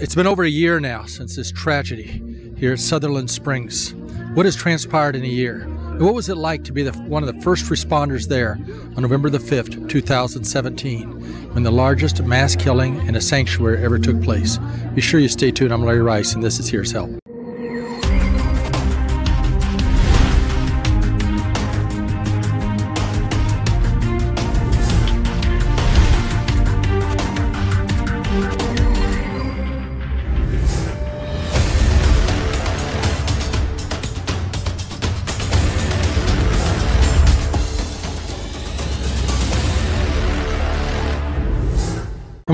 It's been over a year now since this tragedy here at Sutherland Springs. What has transpired in a year? And what was it like to be the, one of the first responders there on November the 5th, 2017, when the largest mass killing in a sanctuary ever took place? Be sure you stay tuned. I'm Larry Rice, and this is Here's Help.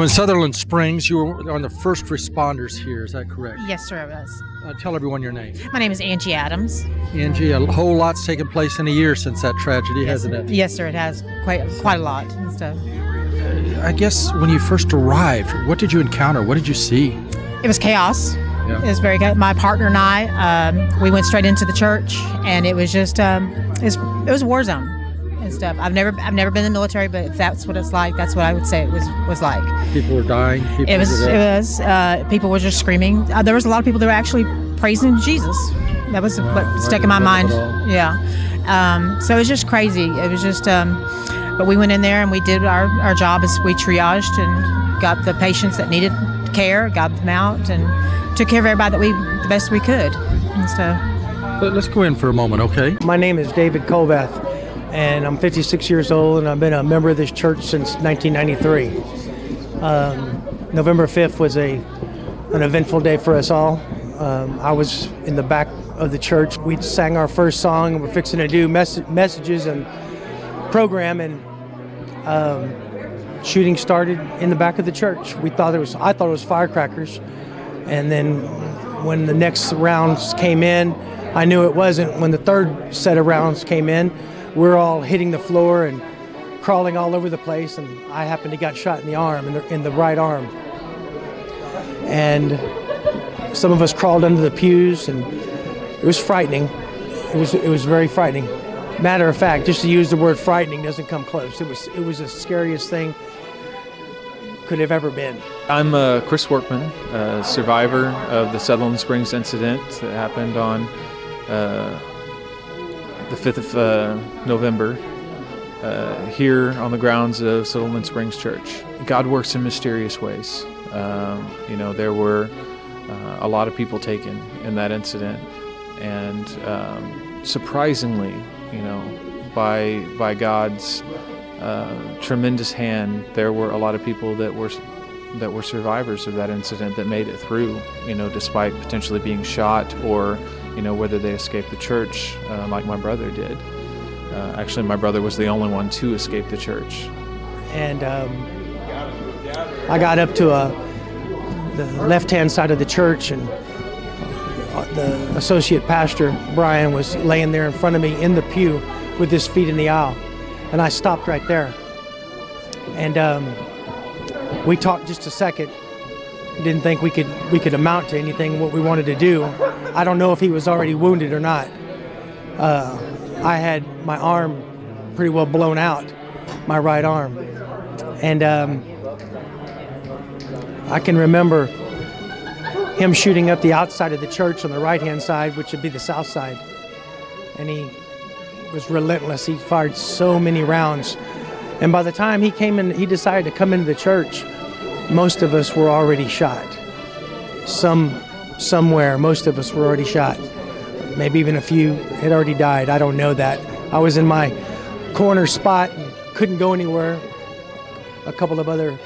In Sutherland Springs. You were on the first responders here. Is that correct? Yes, sir, it was. Uh, tell everyone your name. My name is Angie Adams. Angie, a whole lot's taken place in a year since that tragedy, hasn't it? Yes, sir, it has quite quite a lot and stuff. I guess when you first arrived, what did you encounter? What did you see? It was chaos. Yeah. It was very good. My partner and I, um, we went straight into the church, and it was just um, it, was, it was a war zone and stuff. I've never I've never been in the military, but if that's what it's like, that's what I would say it was was like. People were dying. People It was were it was uh, people were just screaming. Uh, there was a lot of people that were actually praising Jesus. That was Wow, what stuck in in my mind. middle of it Yeah. Um, so it was just crazy. It was just. Um, but we went in there and we did our, our job as we triaged and got the patients that needed care, got them out, and took care of everybody that we the best we could and stuff. Let- Let's go in for a moment, okay? My name is David Colbath, and I'm 56 years old, and I've been a member of this church since 1993. Um, November 5th was a an eventful day for us all. Um, I was in the back of the church. We sang our first song, and we're fixing to do mess- messages and program, and um, shooting started in the back of the church. We thought it was I thought it was firecrackers, and then when the next rounds came in, I knew it wasn't. When the third set of rounds came in, we're all hitting the floor and crawling all over the place, and I happened to got shot in the arm, in the, in the right arm. And some of us crawled under the pews, and it was frightening. It was it was very frightening. Matter of fact, just to use the word frightening doesn't come close. It was it was the scariest thing could have ever been. I'm uh, Chris Workman, a survivor of the Sutherland Springs incident that happened on uh, the 5th of uh, November uh, here on the grounds of Sutherland Springs Church. God works in mysterious ways. Um, you know, there were uh, a lot of people taken in that incident, and um, surprisingly, you know, by by God's uh, tremendous hand, there were a lot of people that were that were survivors of that incident that made it through. You know, despite potentially being shot or you know whether they escaped the church, uh, like my brother did. Uh, actually, my brother was the only one to escape the church. and um, I got up to a, the left-hand side of the church, and uh, the associate pastor Bryan was laying there in front of me in the pew with his feet in the aisle, and I stopped right there, and um, we talked just a second. Didn't think we could we could amount to anything what we wanted to do. I don't know if he was already wounded or not. Uh, I had my arm pretty well blown out, my right arm, and um, I can remember him shooting up the outside of the church on the right hand side, which would be the south side. And he was relentless. He fired so many rounds. And by the time he came in, he decided to come into the church, most of us were already shot. Some, somewhere, most of us were already shot. Maybe even a few had already died. I don't know that. I was in my corner spot and couldn't go anywhere. A couple of other,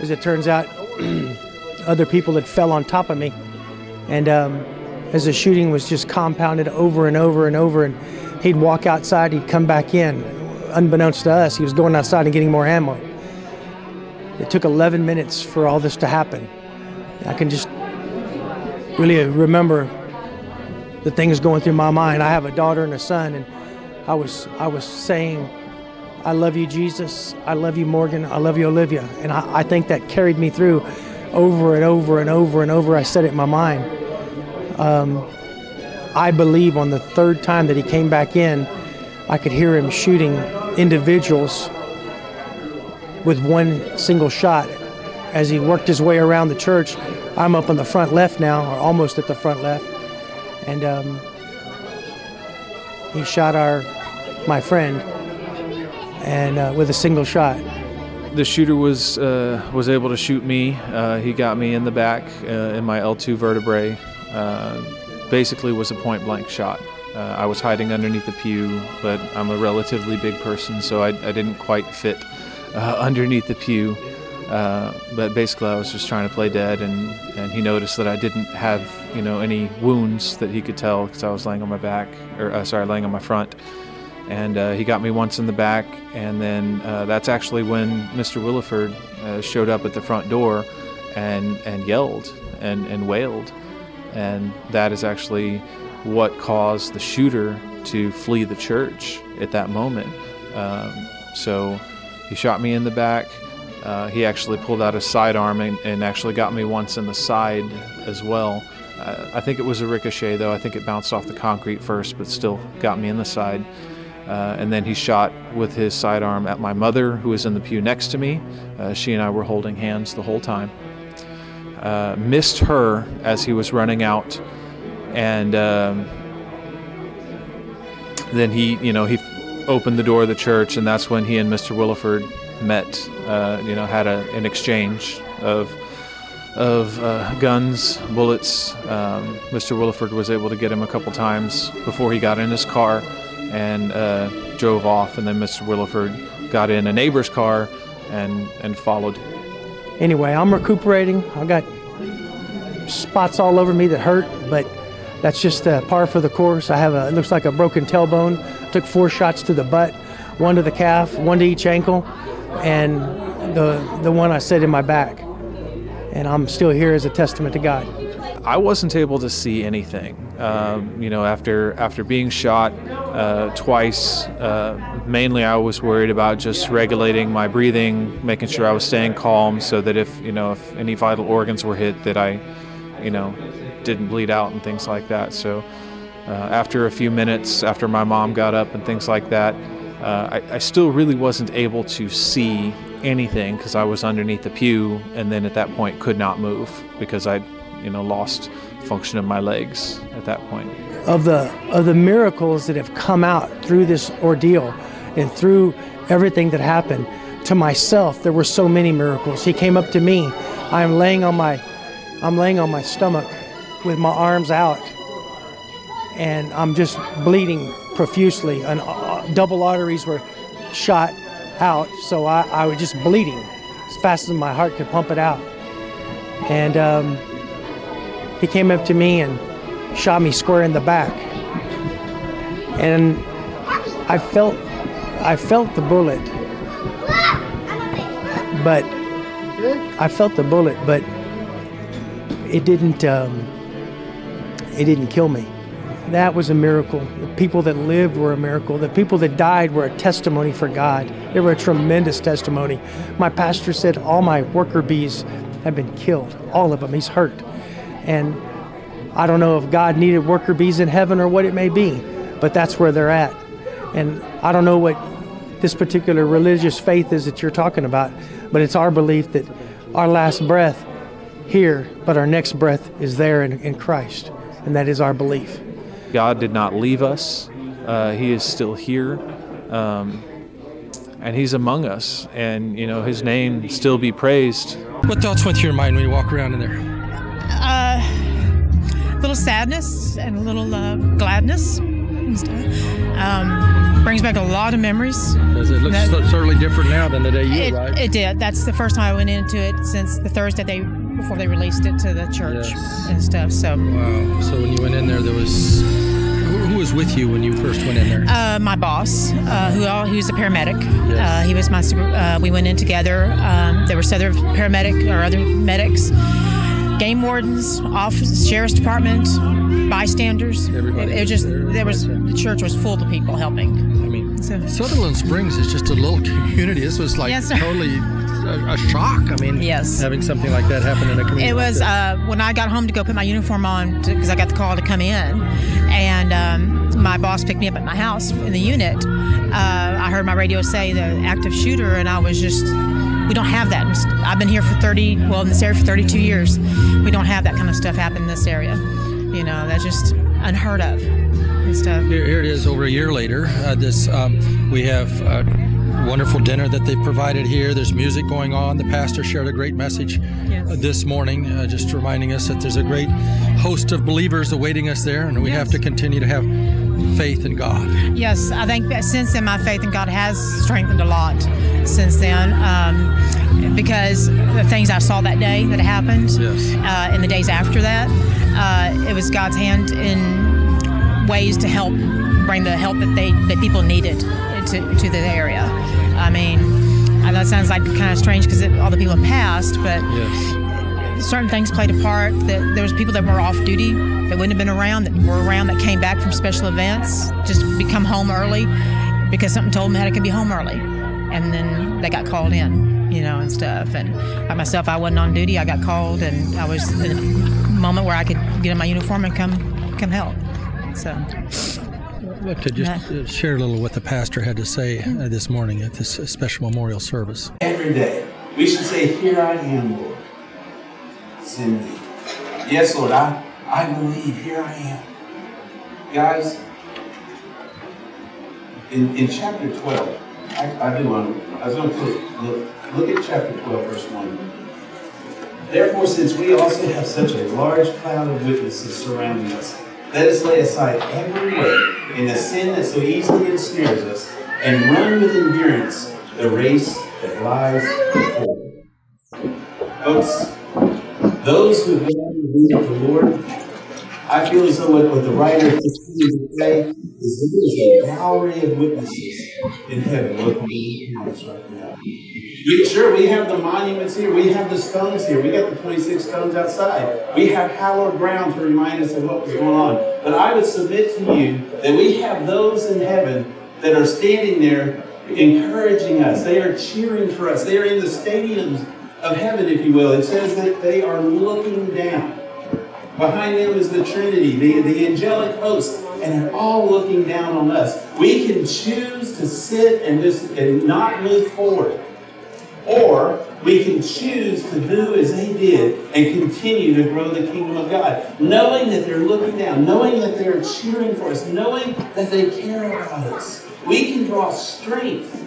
as it turns out, other people had fell on top of me. And um, as the shooting was just compounded over and over and over, and he'd walk outside, he'd come back in. Unbeknownst to us, he was going outside and getting more ammo. It took 11 minutes for all this to happen. I can just really remember the things going through my mind. I have a daughter and a son, and I was I was saying, "I love you, Jesus. I love you, Morgan. I love you, Olivia." And I, I think that carried me through, over and over and over and over. I said it in my mind. Um, I believe on the third time that he came back in, I could hear him shooting individuals with one single shot as he worked his way around the church, I'm up on the front left now, or almost at the front left, and um, he shot our my friend, and uh, with a single shot. The shooter was uh, was able to shoot me. Uh, he got me in the back uh, in my L2 vertebrae. Uh, basically, was a point blank shot. Uh, I was hiding underneath the pew, but I'm a relatively big person, so I, I didn't quite fit underneath the pew. But basically, I was just trying to play dead, and, and he noticed that I didn't have you know any wounds that he could tell because I was laying on my back, or sorry, laying on my front. And uh, he got me once in the back and then uh, that's actually when mr Willeford uh, showed up at the front door and, and yelled and, and wailed. And that is actually what caused the shooter to flee the church at that moment. Um, so he shot me in the back uh, he actually pulled out his sidearm and, and actually got me once in the side as well uh, I think it was a ricochet, though. I think it bounced off the concrete first, but still got me in the side. Uh, and then he shot with his sidearm at my mother, who was in the pew next to me. Uh, she and I were holding hands the whole time. Uh, missed her as he was running out, and um, then he, you know, he opened the door of the church, and that's when he and Mr. Willeford met. Uh, you know, had a, an exchange of of uh, guns, bullets. Um, Mr. Willeford was able to get him a couple times before he got in his car and uh, drove off. And then Mr. Willeford got in a neighbor's car and, and followed. Anyway, I'm recuperating. I got spots all over me that hurt, but that's just uh, par for the course. I have a, it looks like a broken tailbone. Took four shots to the butt, one to the calf, one to each ankle, and the, the one I set in my back. And I'm still here as a testament to God. I wasn't able to see anything. Um, you know, after after being shot uh, twice, uh, mainly I was worried about just regulating my breathing, making sure I was staying calm, so that if you know if any vital organs were hit, that I, you know, didn't bleed out and things like that. So. Uh, after a few minutes, after my mom got up and things like that, uh, I, I, still really wasn't able to see anything because I was underneath the pew, and then at that point could not move because I you know, lost function of my legs at that point. Of the of the miracles that have come out through this ordeal and through everything that happened, to myself there were so many miracles. He came up to me. I'm laying on my I'm laying on my stomach with my arms out and I'm just bleeding profusely and uh, double arteries were shot out so I, I was just bleeding as fast as my heart could pump it out and um, he came up to me and shot me square in the back. And I felt I felt the bullet. But I felt the bullet, but it didn't um, it didn't kill me. That was a miracle. The people that lived were a miracle. The people that died were a testimony for God. They were a tremendous testimony. My pastor said all my worker bees have been killed. All of them. He's hurt. And I don't know if God needed worker bees in heaven or what it may be, but that's where they're at. And I don't know what this particular religious faith is that you're talking about, but it's our belief that our last breath here, but our next breath is there in, in Christ. And that is our belief. God did not leave us, uh, He is still here. Um, and he's among us, and you know his name still be praised. What thoughts went through your mind when you walk around in there? A little sadness and a little uh, gladness. Um, brings back a lot of memories. Does it look certainly different now than the day you it, arrived? It did. That's the first time I went into it since the Thursday they before they released it to the church yes. and stuff. So wow. So when you went in there, there was who was with you when you first went in there? Uh, my boss, uh, who he was a paramedic. Yes. Uh, he was my super. Uh, we went in together. Um, there were other paramedic or other medics game wardens, office, sheriff's department, bystanders. Everybody. It, it just there was the church was full of people helping. I mean, so. Sutherland Springs is just a little community. This was like yes, totally a, a, shock. I mean, yes, having something like that happen in a community. It was like uh, when I got home to go put my uniform on because I got the call to come in, and um, my boss picked me up at my house in the unit. Uh, I heard my radio say the active shooter, and I was just we don't have that. I've been here for 30, well, in this area for 32 years. We don't have that kind of stuff happen in this area. You know, that's just unheard of. And stuff. Here, here it is over a year later. Uh, this um, we have a wonderful dinner that they've provided here. There's music going on. The pastor shared a great message Yes. uh, this morning, uh, just reminding us that there's a great host of believers awaiting us there, and we have to continue to have faith in God. Yes, I think since then my faith in God has strengthened a lot since then um, because the things I saw that day that happened Yes. uh, and the days after that, uh, it was God's hand in ways to help bring the help that they that people needed to, to the area. I mean, I know it sounds like kind of strange because all the people have passed, but Yes. certain things played a part. That there was people that were off duty that wouldn't have been around, that were around, that came back from special events, just become home early because something told them they had to be home early, and then they got called in, you know, and stuff. And like myself, I wasn't on duty. I got called, and I was in a moment where I could get in my uniform and come come help. So like to just uh, share a little what the pastor had to say uh, this morning at this uh, special memorial service. Every day. We should say, Here I am, Lord. Send me. Yes, Lord, I, I believe. Here I am. Guys, in, in chapter 12, I, I do want I was going to put, look, look at chapter 12, verse 1. Therefore, since we also have such a large cloud of witnesses surrounding us, let us lay aside every weight and the sin that so easily ensnares us, and run with endurance the race that lies before us. Folks, those who have been the of the Lord, I feel as though what, the writer is continuing to say is that there is a gallery of witnesses in heaven looking at us right now. Sure, we have the monuments here. We have the stones here. We got the 26 stones outside. We have hallowed ground to remind us of what was going on. But I would submit to you that we have those in heaven that are standing there encouraging us. They are cheering for us. They are in the stadiums of heaven, if you will. It says that they are looking down. Behind them is the Trinity, the, the angelic host, and they're all looking down on us. We can choose to sit and just and not move forward. Or we can choose to do as they did and continue to grow the kingdom of God, knowing that they're looking down, knowing that they're cheering for us, knowing that they care about us. We can draw strength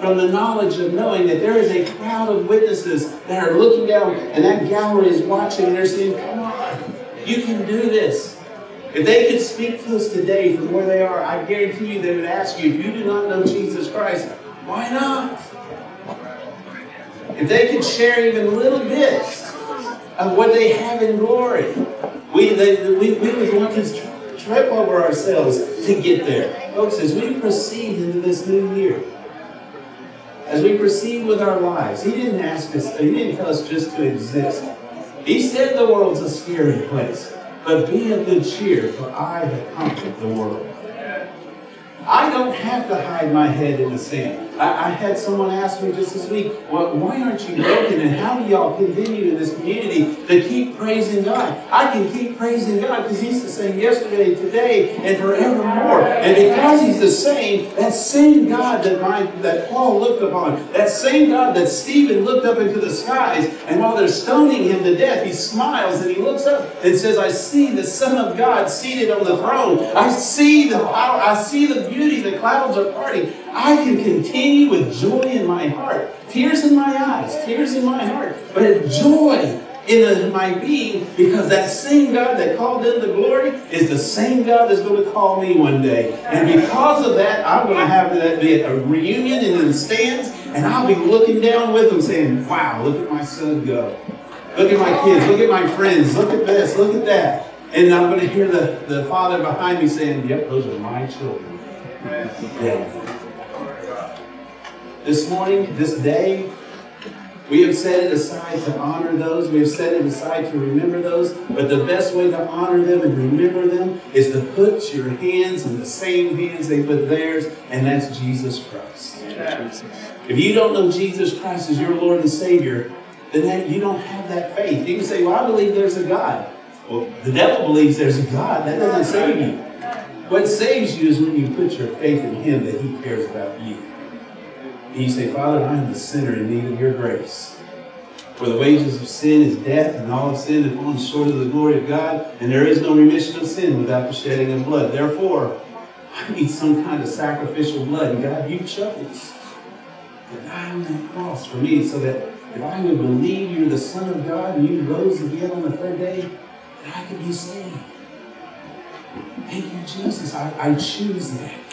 from the knowledge of knowing that there is a crowd of witnesses that are looking down and that gallery is watching and they're saying, Come on, you can do this. If they could speak to us today from where they are, I guarantee you they would ask you, if you do not know Jesus Christ, why not? If they could share even a little bits of what they have in glory, we, they, we, we would want to trip over ourselves to get there. Folks, as we proceed into this new year, as we proceed with our lives, He didn't ask us, He didn't tell us just to exist. He said the world's a scary place, but be of good cheer, for I have conquered the world. I don't have to hide my head in the sand. I, I had someone ask me just this week, well, why aren't you broken and how do y'all continue in this community to keep praising God? I can keep praising God because He's the same yesterday, today, and forevermore. And because He's the same, that same God that my that Paul looked upon, that same God that Stephen looked up into the skies, and while they're stoning him to death, he smiles and he looks up and says, I see the Son of God seated on the throne. I see the power, I see the beauty, the clouds are parting. I can continue with joy in my heart, tears in my eyes, tears in my heart, but joy in my being because that same God that called them to glory is the same God that's going to call me one day. And because of that, I'm going to have that be a reunion in the stands, and I'll be looking down with them saying, Wow, look at my son go. Look at my kids, look at my friends, look at this, look at that. And I'm going to hear the, the father behind me saying, Yep, those are my children. Yeah. This morning, this day, we have set it aside to honor those. We have set it aside to remember those. But the best way to honor them and remember them is to put your hands in the same hands they put theirs, and that's Jesus Christ. If you don't know Jesus Christ as your Lord and Savior, then that, you don't have that faith. You can say, Well, I believe there's a God. Well, the devil believes there's a God. That doesn't save you. What saves you is when you put your faith in Him that He cares about you. And you say, Father, I am the sinner in need of your grace. For the wages of sin is death, and all sin has fallen short of the glory of God, and there is no remission of sin without the shedding of blood. Therefore, I need some kind of sacrificial blood. And God, you chose to die on that cross for me so that if I would believe you're the Son of God and you rose again on the third day, that I could be saved. Thank you, Jesus. I, I choose that.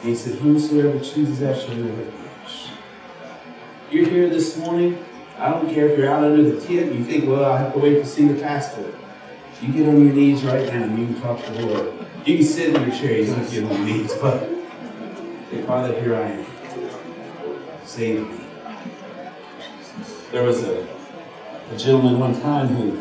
And he said, Whosoever chooses that shall never perish. You're here this morning. I don't care if you're out under the tent. You think, well, I have to wait to see the pastor. You get on your knees right now and you can talk to the Lord. You can sit in your chair. You don't get on your knees. But, hey, Father, here I am. Save me. There was a, a gentleman one time who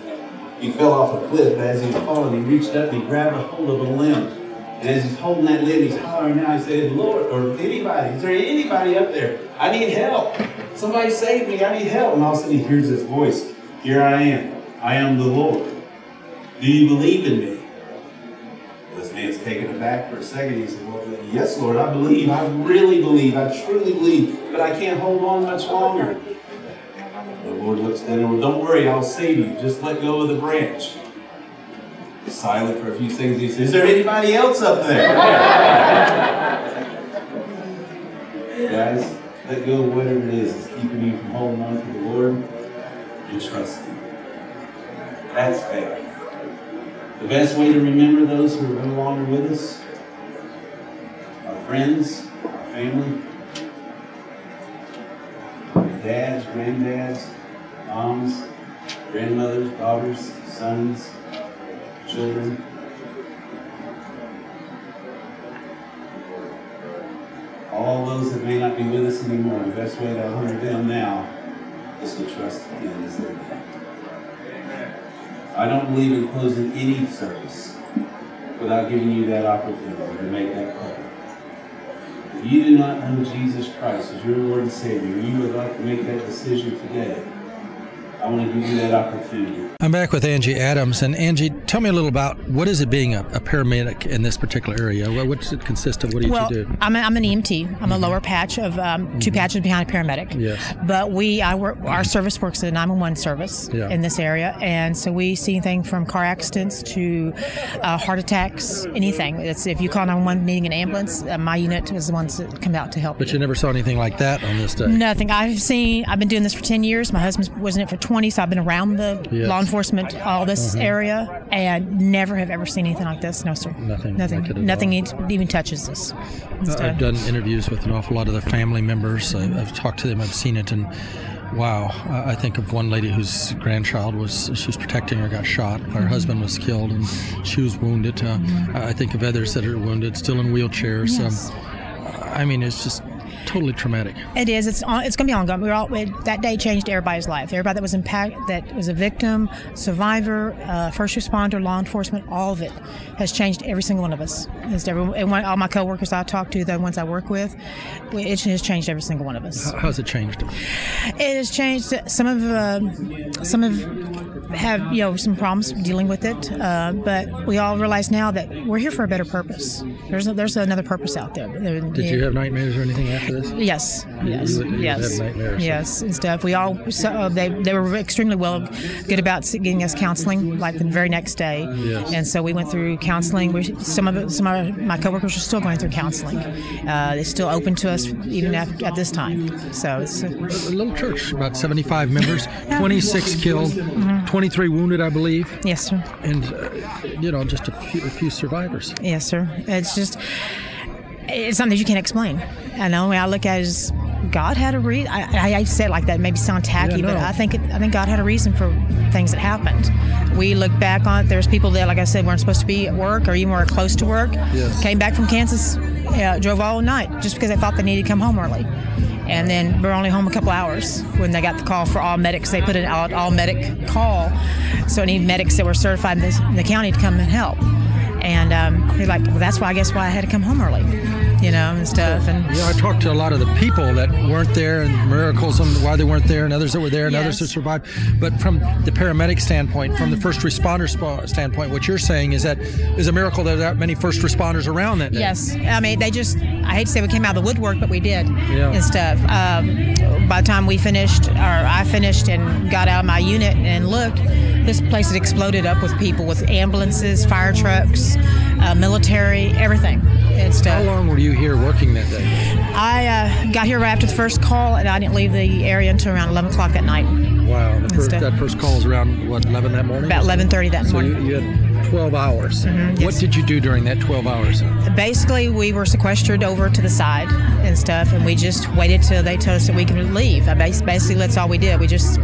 he fell off a cliff, as he was falling, he reached up and he grabbed a hold of a limb. And as he's holding that limb, he's hollering out, he said, Lord, or anybody, is there anybody up there? I need help. Somebody save me, I need help. And all of a sudden he hears this voice, Here I am. I am the Lord. Do you believe in me? This man's taken aback for a second. He said, Well, yes, Lord, I believe. I really believe. I truly believe. But I can't hold on much longer. The Lord looks down and Don't worry, I'll save you. Just let go of the branch. Silent for a few seconds. He says, Is there anybody else up there? Guys, let go of whatever it is that's keeping you from holding on to the Lord and trusting. That's faith. The best way to remember those who are no longer with us, our friends, our family, our dads, granddads, moms, grandmothers, daughters, sons, children. All those that may not be with us anymore, the best way to honor them now is to trust in as their. I don't believe in closing any service without giving you that opportunity to make that call. If you do not know Jesus Christ as your Lord and Savior, you would like to make that decision today, I want to give you that opportunity. I'm back with Angie Adams, and Angie, tell me a little about what is it being a, a paramedic in this particular area? What, what does it consist of? What do you, well, you do? I'm, a, I'm an EMT. I'm a lower patch of um, 2 patches behind a paramedic. Yes. But we, I work, our service works at a 911 service Yeah. in this area, and so we see anything from car accidents to uh, heart attacks, anything. It's if you call 911 needing an ambulance, uh, my unit is the ones that come out to help. But you never saw anything like that on this day. Nothing. I've seen. I've been doing this for ten years. My husband was in it for twenty, so I've been around the Yes. Mm-hmm. law enforcement, all this area, and never have ever seen anything like this. No, sir. Nothing Nothing. like nothing even- even touches this. Uh, I've done. interviews with an awful lot of the family members. I, I've talked to them. I've seen it, and wow, I think of one lady whose grandchild was she was protecting her, got shot. Her Mm-hmm. husband was killed, and she was wounded. Uh, I I think of others that are wounded, still in wheelchairs. Yes. Um, I mean, it's just totally traumatic. It is. It's on, it's going to be ongoing. We're all it, that day changed everybody's life. Everybody that was impacted, that was a victim, survivor, uh, first responder, law enforcement, all of it has changed every single one of us. It's every, all my coworkers I talk to, the ones I work with, it has changed every single one of us. How- How's it changed? It has changed. Some of um some of have you know some problems dealing with it, uh, but we all realize now that we're here for a better purpose. There's a, there's another purpose out there. Did you have nightmares or anything after this? Yes, yes, you you yes, yes, and stuff. We all so, uh, they they were extremely well good about getting us counseling like the very next day, Yes. and so we went through counseling. We, some of it, some of my coworkers are still going through counseling. Uh, they're still open to us even at, at this time. So it's uh, A little church, about 75 members, 26 killed, Mm-hmm. 23 wounded, I believe, yes, sir. and uh, you know, just a few, a few survivors. Yes, sir. It's just it's something that you can't explain. And the only way I look at it is God had a reason. I, I, I say it like that, maybe sound tacky, Yeah, but. I think it, I think God had a reason for things that happened. We look back on it. There's people that, like I said, weren't supposed to be at work or even were close to work. Yes. Came back from Kansas, uh, drove all night just because they thought they needed to come home early. And then we're only home a couple hours when they got the call for all medics. They put an all, all medic call, so any medics that were certified in, this, in the county to come and help. And um, they're like, well, that's why I guess why I had to come home early. you know, and stuff. And Yeah, I talked to a lot of the people that weren't there and miracles and why they weren't there, and others that were there and others that survived. But from the paramedic standpoint, from the first responder sp- standpoint, what you're saying is that it's a miracle that there aren't many first responders around that day. Yes, I mean they just. I hate to say we came out of the woodwork, but we did Yeah. and stuff. Um, by the time we finished, or I finished and got out of my unit and looked, this place had exploded up with people, with ambulances, fire trucks, uh, military, everything and How long were you here working that day? I uh, got here right after the first call, and I didn't leave the area until around 11 o'clock that night, Wow, first, that first call was around what 11 that morning. about 11:30 that So morning. you, you had 12 hours. What Mm-hmm, yes. did you do during that 12 hours? basically we were sequestered over to the side and stuff and we just waited till they told us that we could leave I basically that's all we did we just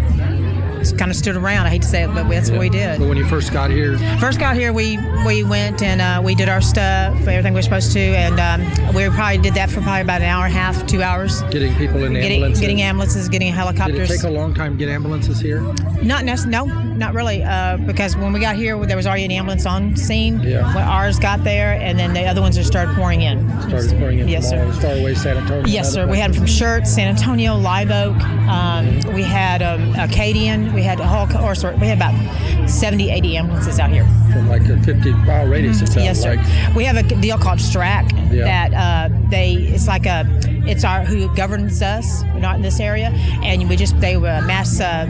kind of stood around i hate to say it but that's what we But did. When you first got here, first got here we we went and uh, we did our stuff everything we were supposed to and um, we probably did that for probably about an hour and a half two hours. Getting people in getting ambulances. getting ambulances getting Did it helicopters. take a long time to get ambulances here? not necess- no, not really. Uh, because when we got here, there was already an ambulance on scene. Yeah. When ours got there, and then the other ones just started pouring in. Started pouring in Yes, sir. far away San Antonio. Yes, sir. We had them from Schertz, San Antonio, Live Oak. Um, we had um, Acadian. We had a whole, or sorry, we had about 70, 80 ambulances out here. from like a 50 mile radius. Mm-hmm. yes, sir. like. We have a deal called STRAC Yeah. that uh, they. It's like a. It's our who governs us, We're not in this area, and we just they were mass. Uh,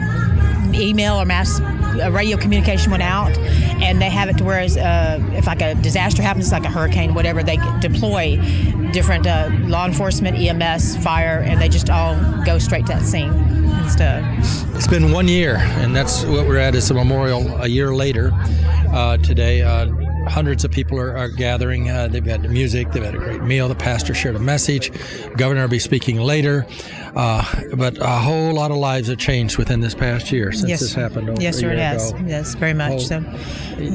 email or mass uh, radio communication went out and they have it to where uh, if like a disaster happens like a hurricane whatever they deploy different uh, law enforcement ems fire and they just all go straight to that scene It's been one year, and that's what we're at is a memorial a year later uh, today. Hundreds of people are, are gathering. Uh, they've had music, they've had a great meal. The pastor shared a message. Governor will be speaking later. Uh, but a whole lot of lives have changed within this past year since yes this happened. Over yes sir it has ago. yes very much Oh, so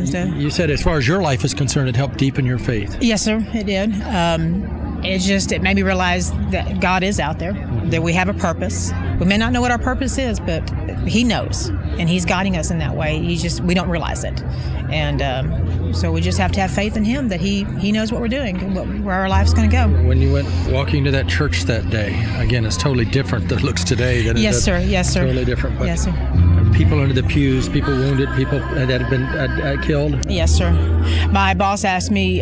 stuff. You said, as far as your life is concerned, it helped deepen your faith. Yes, sir, it did. Um, it just it made me realize that God is out there, that we have a purpose. We may not know what our purpose is, but He knows, and He's guiding us in that way. He just we don't realize it, and um, so we just have to have faith in Him that He He knows what we're doing, and what, where our life's going to go. When you went walking to that church that day, again, it's totally different than it looks today. Than Yes, sir. Yes, sir. Totally different. Yes, sir. People under the pews, people wounded, people that have been uh, uh, killed. Yes, sir. My boss asked me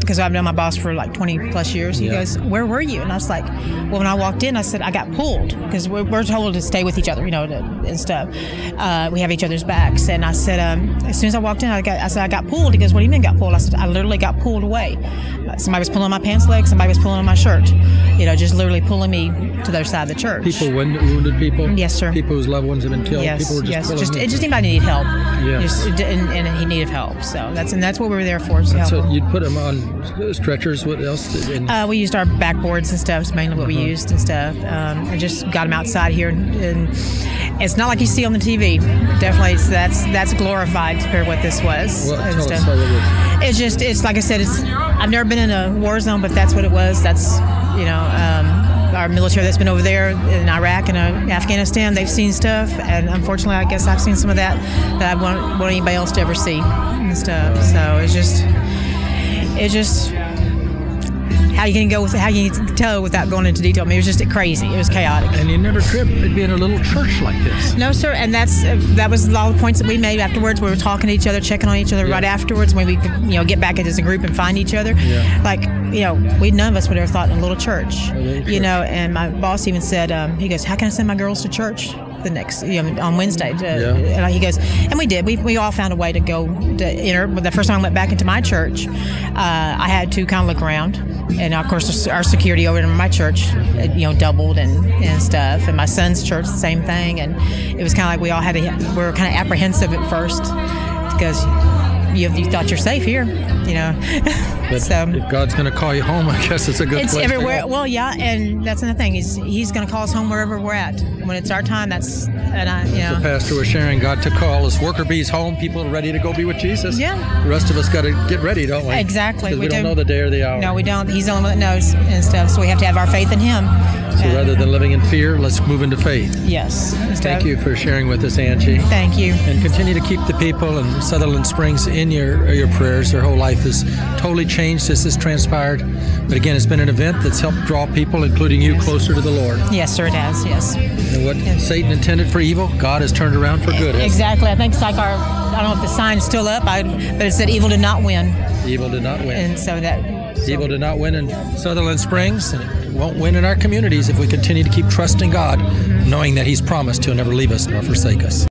because I've known my boss for like 20 plus years. He Yeah. goes, "Where were you?" And I was like, "Well, when I walked in, I said I got pulled because we're, we're told to stay with each other, you know, to, and stuff. Uh, we have each other's backs." And I said, um, as soon as I walked in, I got, I said, "I got pulled." He goes, "What do you mean got pulled?" I said, "I literally got pulled away. Somebody was pulling on my pants leg. Somebody was pulling on my shirt. You know, just literally pulling me to the other side of the church." People wounded, wounded people. Yes, sir. People whose loved ones have been killed. Yes, people were just yes, just it just anybody needed help. Yes. Just- and, and he needed help. So that's and that's what we were there for. So you'd put them on stretchers. What else? Did, and Uh, we used our backboards and stuff. Is mainly what we Uh-huh. used and stuff. Um, I just got them outside here, and, and it's not like you see on the TV. Definitely, it's, that's that's glorified compared to what this was. what, and stuff. it was. It's just it's like I said. It's I've never been in a war zone, but that's what it was. That's you know. Um, our military that's been over there in Iraq and uh, Afghanistan, they've seen stuff, and unfortunately, I guess I've seen some of that that I won't want anybody else to ever see and stuff. So it's just, it's just how you can go with how you can tell without going into detail. I mean, it was just crazy. It was chaotic. And you never tripped. It'd be in a little church like this. No, sir, and that's uh, that was all the points that we made afterwards. We were talking to each other, checking on each other Yeah. right afterwards when we could, you know, get back as a group and find each other. Yeah. Like, you know, we none of us would ever thought in a little church. little You church. know, and my boss even said, um, he goes, "How can I send my girls to church?" The next, you know, on Wednesday, to, Yeah. and he goes, and we did. We, we all found a way to go to enter. But the first time I went back into my church, uh, I had to kind of look around, and of course our security over in my church, you know, doubled and, and stuff. And my son's church, the same thing. And it was kind of like we all had. We were kind of apprehensive at first because you, you thought you're safe here, you know. But so if God's going to call you home, I guess it's a good it's place to everywhere. Well, yeah, and that's another thing. He's he's going to call us home wherever we're at. When it's our time, that's and I, you know. The pastor was sharing God to call us worker bees home, people ready to go be with Jesus. Yeah. The rest of us got to get ready, don't we? Exactly. we, we don't do. know the day or the hour. No, we don't. He's the only one that knows and stuff. So we have to have our faith in Him. So rather than living in fear, let's move into faith. yes. Thank you for sharing with us, Angie. Thank you. And continue to keep the people in Sutherland Springs in your your prayers. Their whole life is totally changed. since this transpired. But again, it's been an event that's helped draw people, including you, closer to the Lord. Yes, sir, it has. Yes. And what Satan intended for evil, God has turned around for good. Exactly. I think it's like our. I don't know if the sign's still up, I, but it said evil did not win. Evil did not win. and so that. so- Evil did not win in Sutherland Springs, and won't win in our communities if we continue to keep trusting God, knowing that He's promised He'll never leave us nor forsake us.